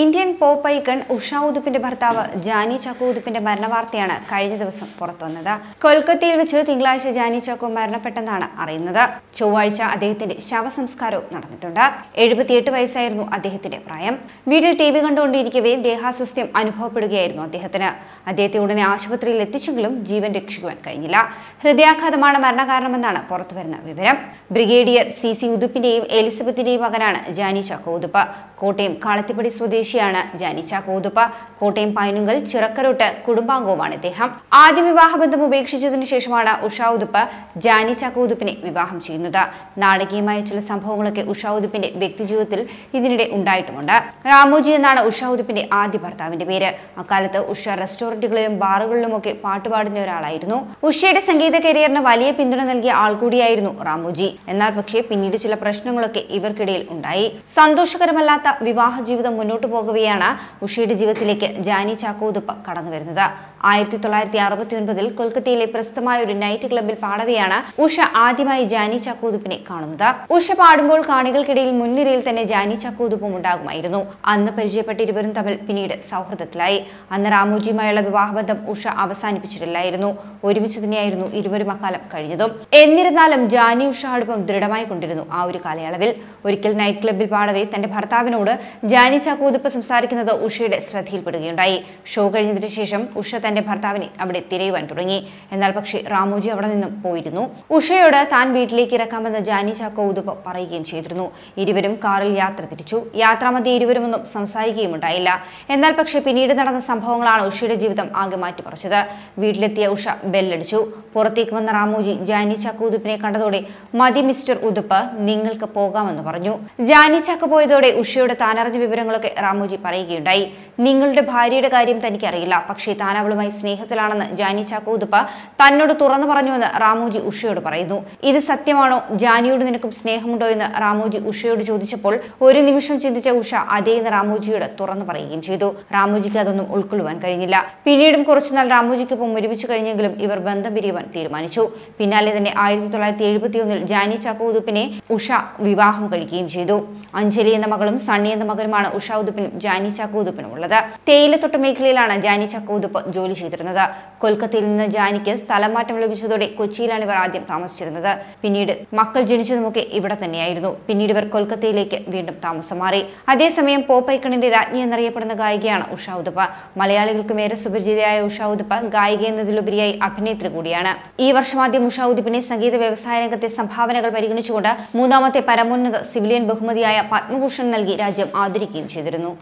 Indian pop icon Usha ഉദുപ്പിന്റെ ഭർത്താവ് ജാനി ചാക്കോ ഉദുപ്പിന്റെ മരണവാർത്തയാണ് കഴിഞ്ഞ ദിവസം പുറത്തുവന്നത്. കൊൽക്കത്തയിൽ വെച്ച് തിങ്കളാഴ്ച ജാനി ചാക്കോ മരണപ്പെട്ടെന്നാണ് അറിയുന്നത്. ചൊവ്വാഴ്ച അദ്ദേഹത്തിന്റെ ശവസംസ്കാരവും നടന്നിട്ടുണ്ട്. എഴുപത്തിയെട്ട് വയസ്സായിരുന്നു അദ്ദേഹത്തിന്റെ പ്രായം. വീട്ടിൽ ടി വി കണ്ടുകൊണ്ടിരിക്കവേ ദേഹാസ്വസ്ഥ്യം അനുഭവപ്പെടുകയായിരുന്നു അദ്ദേഹത്തിന്. അദ്ദേഹത്തെ ഉടനെ ആശുപത്രിയിൽ എത്തിച്ചെങ്കിലും ജീവൻ രക്ഷിക്കുവാൻ കഴിഞ്ഞില്ല. ഹൃദയാഘാതമാണ് മരണകാരണമെന്നാണ് പുറത്തുവരുന്ന വിവരം. ബ്രിഗേഡിയർ സി സി ഉദുപ്പിന്റെയും എലിസബത്തിന്റെയും മകനാണ് ജാനി ചാക്കോ ഉദുപ്പ്. കോട്ടയം കാളത്തിപ്പടി സ്വദേശിയാണ് ജാനിച്ച കൂതുപ്പ. കോട്ടയം പൈനുങ്കൽ ചിറക്കരോട്ട് കുടുംബാംഗവുമാണ് ഇദ്ദേഹം. ആദ്യ വിവാഹബന്ധം ഉപേക്ഷിച്ചതിനു ശേഷമാണ് ഉഷാ ഉദുപ്പ് ജാനിച്ച കൂതുപ്പിനെ വിവാഹം ചെയ്യുന്നത്. നാടകീയമായ ചില സംഭവങ്ങളൊക്കെ ഉഷാ ഉദുപ്പിന്റെ വ്യക്തിജീവിതത്തിൽ ഇതിനിടെ ഉണ്ടായിട്ടുമുണ്ട്. രാമോജി എന്നാണ് ഉഷാ ഉദുപ്പിന്റെ ആദ്യ ഭർത്താവിന്റെ പേര്. അക്കാലത്ത് ഉഷ റെസ്റ്റോറന്റുകളിലും ബാറുകളിലും ഒക്കെ പാട്ടുപാടുന്ന ഒരാളായിരുന്നു. ഉഷയുടെ സംഗീത കരിയറിന് വലിയ പിന്തുണ നൽകിയ ആൾ കൂടിയായിരുന്നു റാമുജി. എന്നാൽ പക്ഷേ പിന്നീട് ചില പ്രശ്നങ്ങളൊക്കെ ഇവർക്കിടയിൽ ഉണ്ടായി. സന്തോഷകരമല്ലാത്ത വിവാഹ ജീവിതം മുന്നോട്ടു പോകവെയാണ് ഉഷയുടെ ജീവിതത്തിലേക്ക് ജാനി ചാക്കോതുപ്പ് കടന്നു വരുന്നത് ആയിരത്തി തൊള്ളായിരത്തി അറുപത്തി ഒൻപതിൽ കൊൽക്കത്തയിലെ പ്രസിദ്ധമായ ഒരു നൈറ്റ് ക്ലബിൽ പാടവെയാണ് ഉഷ ആദ്യമായി ജാനി ചക്കൂതുപ്പിനെ കാണുന്നത്. ഉഷ പാടുമ്പോൾ കാണികൾക്കിടയിൽ മുൻനിരയിൽ തന്നെ ജാനി ചക്കൂതുപ്പും ഉണ്ടാകുമായിരുന്നു. അന്ന് പരിചയപ്പെട്ട ഇരുവരും തമ്മിൽ പിന്നീട് സൗഹൃദത്തിലായി. അന്ന് രാമോജിയുമായുള്ള വിവാഹബന്ധം ഉഷ അവസാനിപ്പിച്ചിട്ടില്ലായിരുന്നു. ഒരുമിച്ച് തന്നെയായിരുന്നു ഇരുവരും അക്കാലം കഴിഞ്ഞതും. എന്നിരുന്നാലും ജാനി ഉഷ അടുപ്പം ദൃഢമായി കൊണ്ടിരുന്നു ആ ഒരു കാലയളവിൽ. ഒരിക്കൽ നൈറ്റ് ക്ലബിൽ പാടവെ തന്റെ ഭർത്താവിനോട് ജാനി ചക്കൂതുപ്പ് സംസാരിക്കുന്നത് ഉഷയുടെ ശ്രദ്ധയിൽപ്പെടുകയുണ്ടായി. ഷോ കഴിഞ്ഞതിന് ശേഷം ഉഷ തന്റെ ഭർത്താവിനെ അവിടെ തിരയുവാൻ തുടങ്ങി. എന്നാൽ പക്ഷേ റാമോജി അവിടെ നിന്നും പോയിരുന്നു. ഉഷയോട് താൻ വീട്ടിലേക്ക് ഇറക്കാമെന്ന് ജാനി ചാക്കോ ഉതുപ്പ് പറയുകയും ചെയ്തിരുന്നു. ഇരുവരും കാറിൽ യാത്ര തിരിച്ചു. യാത്രാമധ്യേ ഇരുവരുമൊന്നും സംസാരിക്കുകയും ഉണ്ടായില്ല. എന്നാൽ പക്ഷേ പിന്നീട് നടന്ന സംഭവങ്ങളാണ് ഉഷയുടെ ജീവിതം ആകെ മാറ്റിപ്പറിച്ചത് വീട്ടിലെത്തിയ ഉഷ ബെല്ലടിച്ചു. പുറത്തേക്ക് വന്ന റാമോജി ജാനി ചാക്കോ ഉദുപ്പിനെ കണ്ടതോടെ മതി മിസ്റ്റർ ഉദുപ്പ് നിങ്ങൾക്ക് പോകാമെന്ന് പറഞ്ഞു. ജാനി ചാക്ക പോയതോടെ ഉഷയുടെ താനറിഞ്ഞ വിവരങ്ങളൊക്കെ റാമോജി പറയുകയുണ്ടായി. നിങ്ങളുടെ ഭാര്യയുടെ കാര്യം തനിക്കറിയില്ല. പക്ഷേ താൻ അവളുമായി സ്നേഹത്തിലാണെന്ന് ജാനി ചാക്കോദുപ്പ തന്നോട് തുറന്നു പറഞ്ഞുവെന്ന് റാമോജി ഉഷയോട് പറയുന്നു. ഇത് സത്യമാണോ? ജാനിയോട് നിനക്കും സ്നേഹമുണ്ടോ എന്ന് റാമോജി ഉഷയോട് ചോദിച്ചപ്പോൾ ഒരു നിമിഷം ചിന്തിച്ച ഉഷ അതേന്ന് റാമോജിയോട് തുറന്നു പറയുകയും ചെയ്തു. റാമോജിക്ക് അതൊന്നും ഉൾക്കൊള്ളുവാൻ കഴിഞ്ഞില്ല. പിന്നീടും കുറച്ചുനാൾ റാമോജിക്കൊപ്പം ഒരുമിച്ച് കഴിഞ്ഞെങ്കിലും ഇവർ ബന്ധം പിരിയുവാൻ തീരുമാനിച്ചു. പിന്നാലെ തന്നെ ആയിരത്തി തൊള്ളായിരത്തി എഴുപത്തി ഒന്നിൽ ജാനി ചാക്കോ ഉദുപ്പിനെ ഉഷ വിവാഹം കഴിക്കുകയും ചെയ്തു. അഞ്ജലി എന്ന മകളും സണ്ണി എന്ന മകനുമാണ് ഉഷ ഉദുപ്പിനും ജാനി ചാക്കോ ഉദുപ്പിനും ഉള്ളത് തേയിലത്തൊട്ട മേഖലയിലാണ് ജാനി ചാക്കോ ഉദുപ്പ് ജോലി ചെയ്തിരുന്നത്. കൊൽക്കത്തയിൽ നിന്ന് ജാനിക്ക് സ്ഥലമാറ്റം ലഭിച്ചതോടെ കൊച്ചിയിലാണ് ഇവർ ആദ്യം താമസിച്ചിരുന്നത്. പിന്നീട് മക്കൾ ജനിച്ചതുമൊക്കെ ഇവിടെ തന്നെയായിരുന്നു. പിന്നീട് ഇവർ കൊൽക്കത്തയിലേക്ക് വീണ്ടും താമസം മാറി. അതേസമയം പോപ്പൈക്കണിന്റെ രാജ്ഞി എന്നറിയപ്പെടുന്ന ഗായികയാണ് ഉഷ ഉദപ്പ. മലയാളികൾക്ക് മേരെ സുപരിചിതയായ ഉഷ ഉദപ്പ ഗായിക എന്നതിലുപരിയായി അഭിനേത്രി കൂടിയാണ്. ഈ വർഷം ആദ്യം ഉഷ ഉദപ്പിനെ സംഗീത വ്യവസായ രംഗത്തെ സംഭാവനകൾ പരിഗണിച്ചുകൊണ്ട് മൂന്നാമത്തെ പരമോന്നത സിവിലിയൻ ബഹുമതിയായ പത്മഭൂഷൺ നൽകി രാജ്യം ആദരിക്കുകയും ചെയ്തിരുന്നു.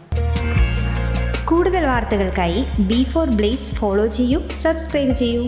കൂടുതൽ വാർത്തകൾക്കായി ബി ഫോർ ബ്ലേസ് ഫോളോ ചെയ്യൂ സബ്സ്ക്രൈബ് ചെയ്യൂ.